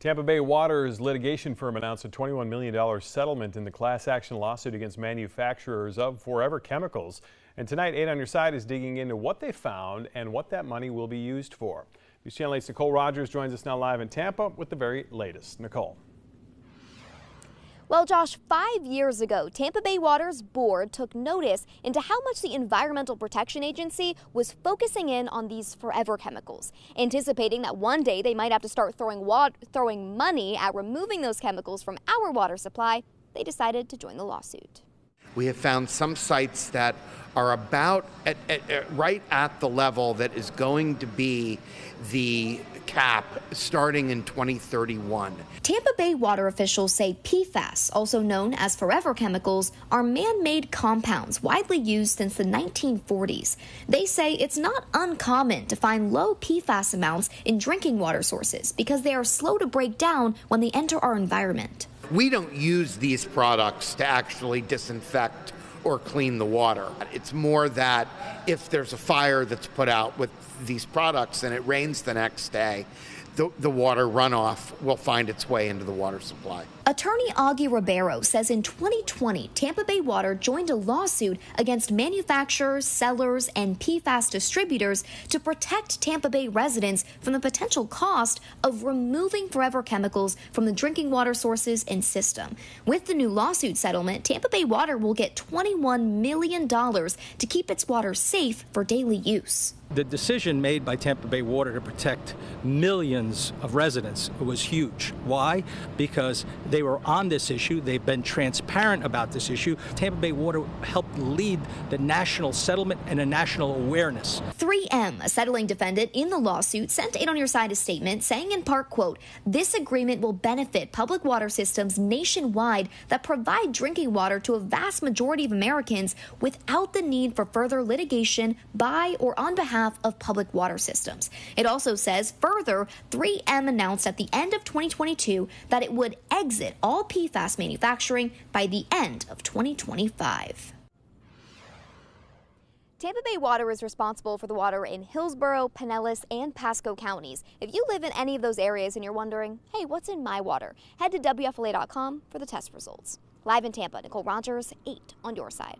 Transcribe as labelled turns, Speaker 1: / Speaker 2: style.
Speaker 1: Tampa Bay Water's litigation firm announced a $21 million settlement in the class action lawsuit against manufacturers of Forever Chemicals. And tonight, 8 on your side is digging into what they found and what that money will be used for. News Channel 8's Nicole Rogers joins us now live in Tampa with the very latest. Nicole.
Speaker 2: Well, Josh, five years ago, Tampa Bay Water's board took notice into how much the Environmental Protection Agency was focusing in on these forever chemicals, anticipating that one day they might have to start throwing, throwing money at removing those chemicals from our water supply. They decided to join the lawsuit.
Speaker 3: We have found some sites that are about at, at, at, right at the level that is going to be the cap starting in 2031.
Speaker 2: Tampa Bay water officials say PFAS, also known as forever chemicals, are man made compounds widely used since the 1940s. They say it's not uncommon to find low PFAS amounts in drinking water sources because they are slow to break down when they enter our environment.
Speaker 3: We don't use these products to actually disinfect or clean the water. It's more that if there's a fire that's put out with these products and it rains the next day, the, the water runoff will find its way into the water supply.
Speaker 2: Attorney Augie Ribeiro says in 2020, Tampa Bay Water joined a lawsuit against manufacturers, sellers, and PFAS distributors to protect Tampa Bay residents from the potential cost of removing forever chemicals from the drinking water sources and system. With the new lawsuit settlement, Tampa Bay Water will get $21 million to keep its water safe for daily use.
Speaker 4: The decision made by Tampa Bay Water to protect millions of residents was huge. Why? Because they were on this issue. They've been transparent about this issue. Tampa Bay Water helped lead the national settlement and a national awareness.
Speaker 2: 3M, a settling defendant in the lawsuit, sent Eight on Your Side a statement saying in part, quote, this agreement will benefit public water systems nationwide that provide drinking water to a vast majority of Americans without the need for further litigation by or on behalf of public water systems. It also says further, 3M announced at the end of 2022 that it would exit all PFAS manufacturing by the end of 2025. Tampa Bay Water is responsible for the water in Hillsborough, Pinellas, and Pasco counties. If you live in any of those areas and you're wondering, hey, what's in my water? Head to WFLA.com for the test results. Live in Tampa, Nicole Rogers, 8 on your side.